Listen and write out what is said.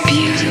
beautiful.